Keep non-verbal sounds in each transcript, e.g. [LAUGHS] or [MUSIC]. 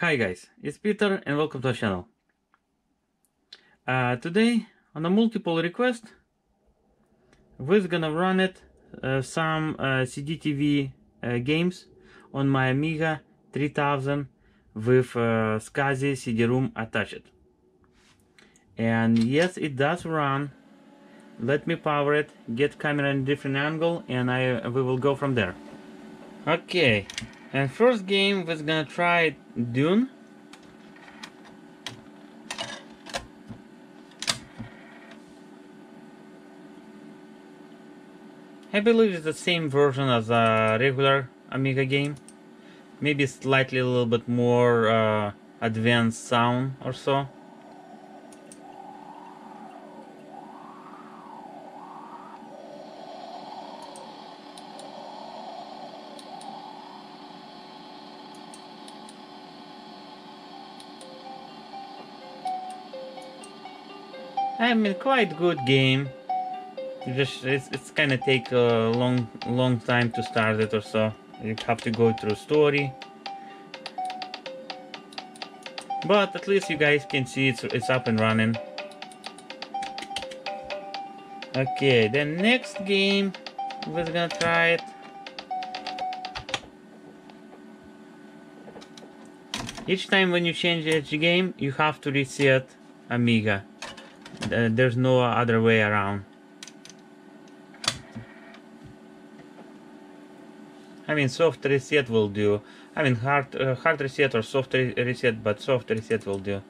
Hi guys, it's Peter and welcome to our channel. Uh, today, on a multiple request, we're gonna run it uh, some uh, CDTV uh, games on my Amiga 3000 with uh, SCSI CD-ROM attached. And yes, it does run. Let me power it, get camera in different angle, and I we will go from there. Okay, and first game we're gonna try Dune. I believe it's the same version as a regular Amiga game. Maybe slightly a little bit more uh, advanced sound or so. I mean, quite good game. Just it's, it's kind of take a long long time to start it or so. You have to go through story. But at least you guys can see it's it's up and running. Okay, the next game we're gonna try it. Each time when you change the game, you have to reset Amiga. Uh, there's no other way around. I mean soft reset will do. I mean hard uh, hard reset or soft re reset, but soft reset will do.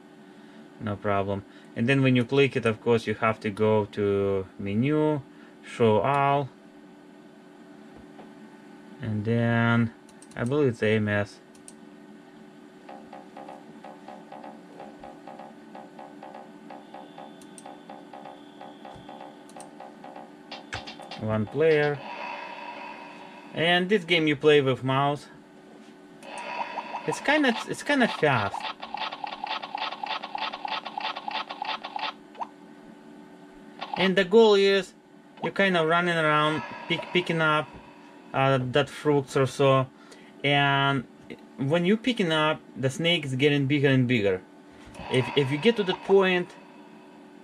No problem. And then when you click it, of course, you have to go to menu, show all, and then I believe it's AMS. One player. And this game you play with mouse. It's kind of it's kind of fast. And the goal is you're kind of running around pick, picking up uh, that fruits or so. And when you're picking up the snake is getting bigger and bigger. If, if you get to the point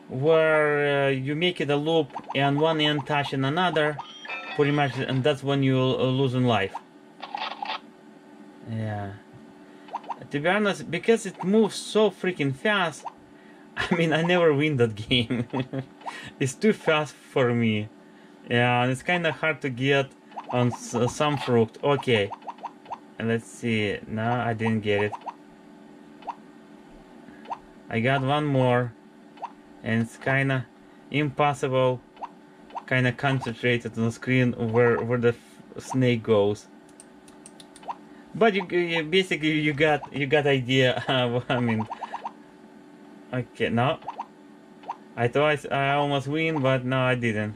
where uh, you make it a loop and one end touching another pretty much and that's when you uh, losing life. Yeah. To be honest because it moves so freaking fast [LAUGHS] I mean I never win that [LAUGHS] game. [LAUGHS] It's too fast for me. Yeah and it's kind of hard to get on some fruit. Okay. Let's see. No I didn't get it. I got one more and it's kinda impossible kinda concentrated on the screen where where the snake goes. But you, you, basically you got you got idea [LAUGHS] I mean okay no. I thought I, I almost win but no I didn't.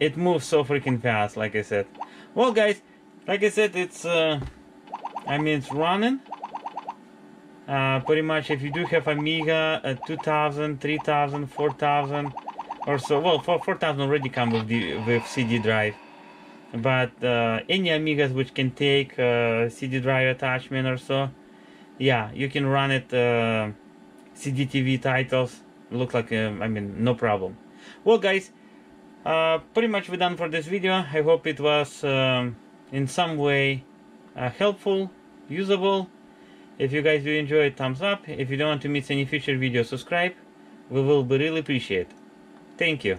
It moves so freaking fast like I said. Well guys like I said it's uh, I mean it's running uh, pretty much if you do have Amiga uh, 2000, 3000, 4000 or so, well 4000 already come with, the, with CD drive. But uh, any Amigas which can take uh, CD drive attachment or so yeah you can run it uh, CDTV titles. Look like uh, I mean no problem. Well guys uh, pretty much we're done for this video. I hope it was um, in some way helpful usable if you guys do enjoy it, thumbs up. If you don't want to miss any future videos, subscribe. We will be really appreciate. Thank you.